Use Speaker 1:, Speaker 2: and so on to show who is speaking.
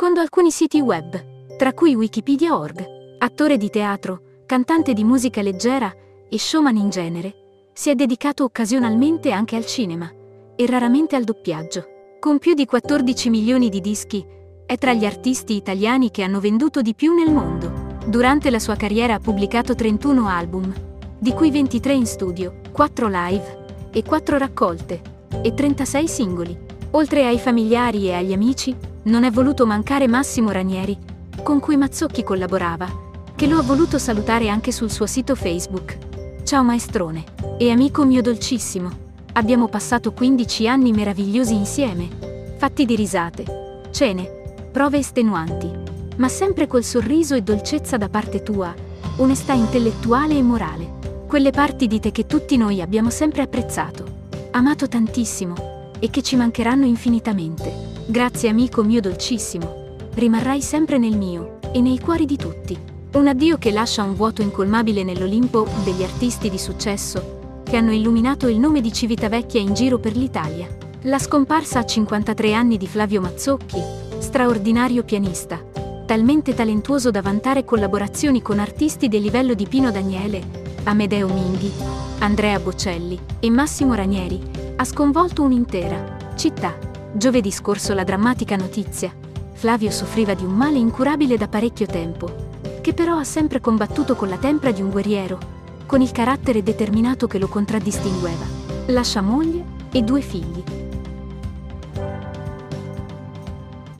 Speaker 1: Secondo alcuni siti web, tra cui Wikipedia.org, attore di teatro, cantante di musica leggera e showman in genere, si è dedicato occasionalmente anche al cinema e raramente al doppiaggio. Con più di 14 milioni di dischi, è tra gli artisti italiani che hanno venduto di più nel mondo. Durante la sua carriera ha pubblicato 31 album, di cui 23 in studio, 4 live e 4 raccolte, e 36 singoli. Oltre ai familiari e agli amici, non è voluto mancare Massimo Ranieri, con cui Mazzocchi collaborava, che lo ha voluto salutare anche sul suo sito Facebook. Ciao maestrone e amico mio dolcissimo. Abbiamo passato 15 anni meravigliosi insieme, fatti di risate, cene, prove estenuanti, ma sempre col sorriso e dolcezza da parte tua, onestà intellettuale e morale. Quelle parti di te che tutti noi abbiamo sempre apprezzato, amato tantissimo e che ci mancheranno infinitamente. Grazie amico mio dolcissimo. Rimarrai sempre nel mio e nei cuori di tutti. Un addio che lascia un vuoto incolmabile nell'Olimpo degli artisti di successo che hanno illuminato il nome di Civitavecchia in giro per l'Italia. La scomparsa a 53 anni di Flavio Mazzocchi, straordinario pianista, talmente talentuoso da vantare collaborazioni con artisti del livello di Pino Daniele, Amedeo Minghi, Andrea Bocelli e Massimo Ranieri, ha sconvolto un'intera città. Giovedì scorso la drammatica notizia. Flavio soffriva di un male incurabile da parecchio tempo, che però ha sempre combattuto con la tempra di un guerriero con il carattere determinato che lo contraddistingueva. Lascia moglie e due figli.